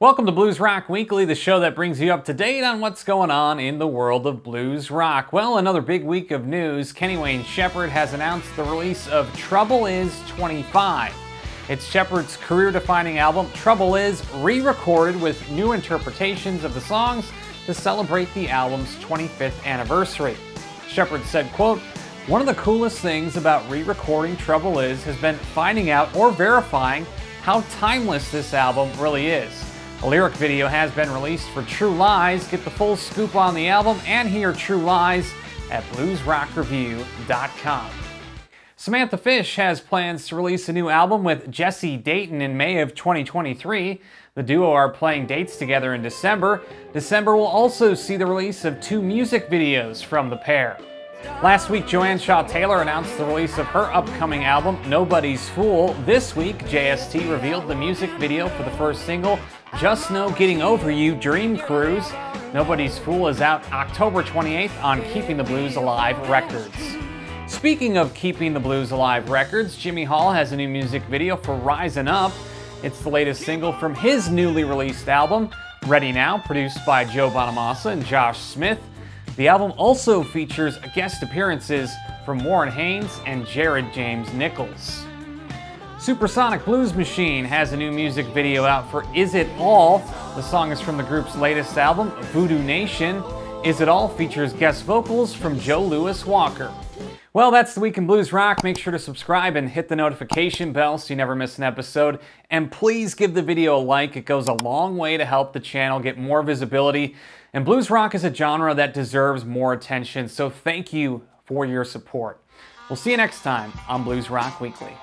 Welcome to Blues Rock Weekly, the show that brings you up to date on what's going on in the world of blues rock. Well, another big week of news. Kenny Wayne Shepherd has announced the release of Trouble Is 25. It's Shepherd's career defining album, Trouble Is, re recorded with new interpretations of the songs to celebrate the album's 25th anniversary. Shepherd said, quote, one of the coolest things about re recording Trouble Is has been finding out or verifying how timeless this album really is. A lyric video has been released for True Lies. Get the full scoop on the album and hear True Lies at bluesrockreview.com. Samantha Fish has plans to release a new album with Jesse Dayton in May of 2023. The duo are playing dates together in December. December will also see the release of two music videos from the pair. Last week, Joanne Shaw Taylor announced the release of her upcoming album, Nobody's Fool. This week, JST revealed the music video for the first single, Just Know Getting Over You Dream Cruise. Nobody's Fool is out October 28th on Keeping the Blues Alive Records. Speaking of Keeping the Blues Alive Records, Jimmy Hall has a new music video for Rising Up. It's the latest single from his newly released album, Ready Now, produced by Joe Bonamassa and Josh Smith. The album also features guest appearances from Warren Haynes and Jared James Nichols. Supersonic Blues Machine has a new music video out for Is It All. The song is from the group's latest album, Voodoo Nation. Is It All features guest vocals from Joe Louis Walker. Well, that's the week in Blues Rock. Make sure to subscribe and hit the notification bell so you never miss an episode. And please give the video a like. It goes a long way to help the channel get more visibility. And blues rock is a genre that deserves more attention, so thank you for your support. We'll see you next time on Blues Rock Weekly.